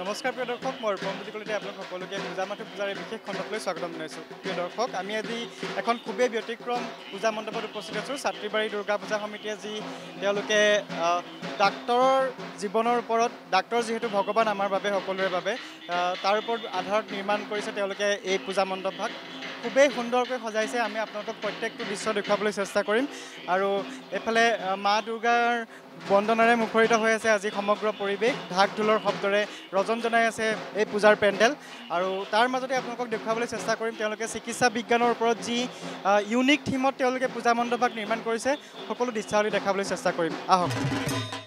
নমস্কাৰ প্ৰিয় দৰ্শক। মই ৰূপম বুলি ক'লে আপোনাক সকলোকে পূজা মাথো পূজাৰ বিশেষ খণ্ডকলৈ স্বাগতম জনাইছোঁ। প্ৰিয় দৰ্শক আমি আজি এখন খুবেই ব্যতিক্ৰম পূজা মণ্ডপত উপস্থিত আছোঁ। ছাত্ৰীবাৰী দুৰ্গা পূজা সমিতিয়ে যি তেওঁলোকে ডাক্তৰৰ জীৱনৰ ওপৰত ডাক্তৰ যিহেতু ভগৱান আমাৰ বাবে সকলোৰে বাবে তাৰ ওপৰত আধাৰত নিৰ্মাণ কৰিছে তেওঁলোকে এই পূজা মণ্ডপভাগ। খুবেই সুন্দৰকৈ সজাইছে। আমি আপোনালোকক প্ৰত্যেকটো দৃশ্য দেখুৱাবলৈ চেষ্টা কৰিম। আৰু এইফালে আহ, মা দুৰ্গাৰ বন্দনাৰে মুখৰিত হৈ আছে আজি সমগ্ৰ পৰিৱেশ। ঢাক ঢোলৰ শব্দৰে ৰজন জনাই আছে এই পূজাৰ পেণ্ডেল। আৰু তাৰ মাজতে আপোনালোকক দেখুৱাবলৈ চেষ্টা তেওঁলোকে চিকিৎসা যি আহ, ইউনিক থিমত পূজা মণ্ডপভাগ নিৰ্মাণ কৰিছে সকলো দৃশ্যাৱলী দেখাবলৈ চেষ্টা কৰিম। আহক।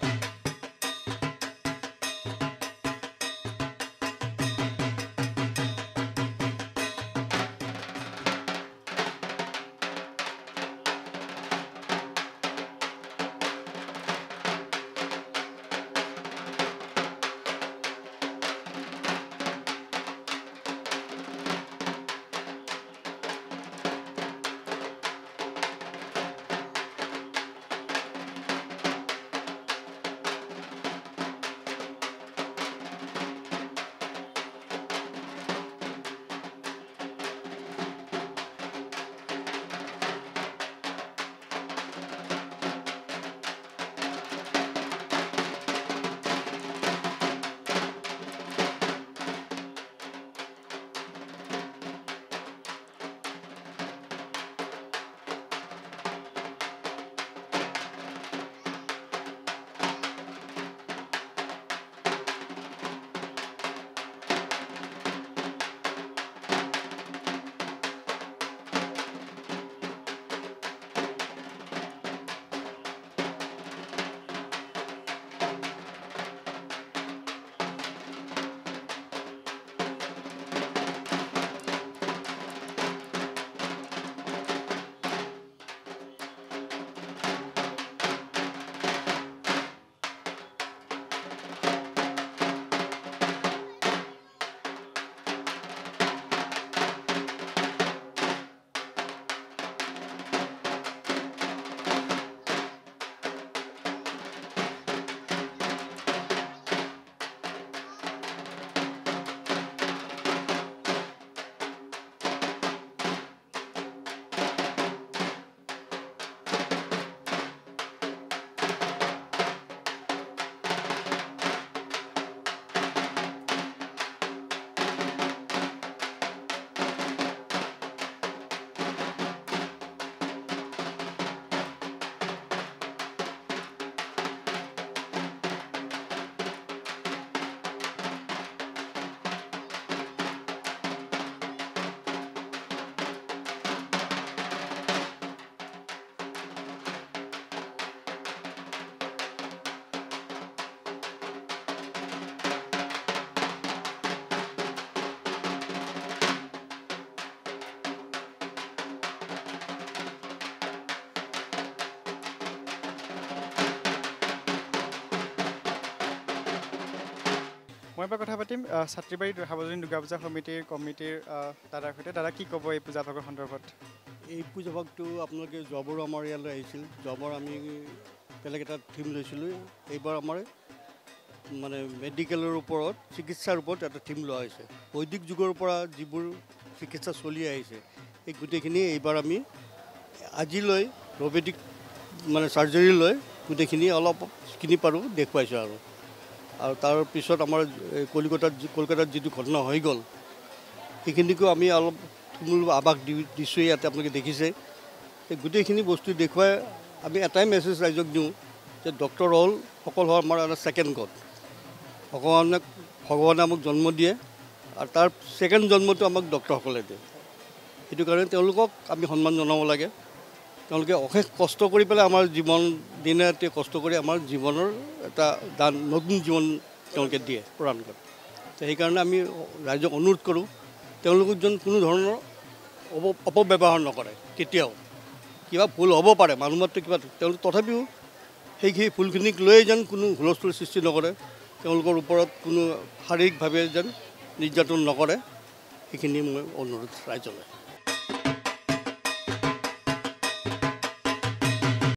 মই এবাৰ কথা পাতিম ছাত্ৰীবাৰী সাৰ্বজনীন দুৰ্গা পূজা সমিতিৰ কমিটিৰ দাদাৰ সৈতে। দাদা কি ক'ব এই পূজা ভাগৰ সন্দৰ্ভত? এই পূজা ভাগটো আপোনালোকে যোৱাবাৰো আমাৰ ইয়ালৈ আহিছিল। যোৱাবাৰ আমি বেলেগ এটা থিম লৈছিলোঁ। এইবাৰ আমাৰ মানে মেডিকেলৰ ওপৰত চিকিৎসাৰ ওপৰত এটা থিম লোৱা হৈছে। বৈদিক যুগৰ পৰা যিবোৰ চিকিৎসা চলি আহিছে এই গোটেইখিনি এইবাৰ আমি আজিলৈ ৰবেটিক মানে চাৰ্জাৰীলৈ গোটেইখিনি অলপ যিখিনি পাৰোঁ দেখুৱাইছোঁ আৰু। আৰু তাৰ পিছত আমাৰ কলিকতাত কলকাতাত যিটো ঘটনা হৈ গ'ল সেইখিনিকো আমি অলপ থুলমূল আভাস দি দিছোঁ ইয়াতে আপোনালোকে দেখিছে। এই গোটেইখিনি বস্তু দেখুৱাই আমি এটাই মেছেজ ৰাইজক দিওঁ যে ডক্তৰ হ'ল সকলো আমাৰ এটা ছেকেণ্ড গড ভগৱানে ভগৱানে আমাক জন্ম দিয়ে আৰু তাৰ ছেকেণ্ড জন্মটো আমাক ডক্তৰসকলে দিয়ে। সেইটো কাৰণে তেওঁলোকক আমি সন্মান জনাব লাগে। তেওঁলোকে অশেষ কষ্ট কৰি পেলাই আমাৰ জীৱন দিনে ৰাতিয়ে কষ্ট কৰি আমাৰ জীৱনৰ এটা দান নতুন জীৱন তেওঁলোকে দিয়ে প্ৰদান কৰে। তো সেইকাৰণে আমি ৰাইজক অনুৰোধ কৰোঁ তেওঁলোকক যেন কোনো ধৰণৰ অপ অপব্যৱহাৰ নকৰে কেতিয়াও। কিবা ভুল হ'ব পাৰে মানুহ মাত্ৰ কিবা তেওঁলোক তথাপিও সেইখিনি ভুলখিনিক লৈয়ে যেন কোনো হুলস্থুল সৃষ্টি নকৰে তেওঁলোকৰ ওপৰত কোনো শাৰীৰিকভাৱে যেন নিৰ্যাতন নকৰে সেইখিনি মই অনুৰোধ ৰাইজলৈ।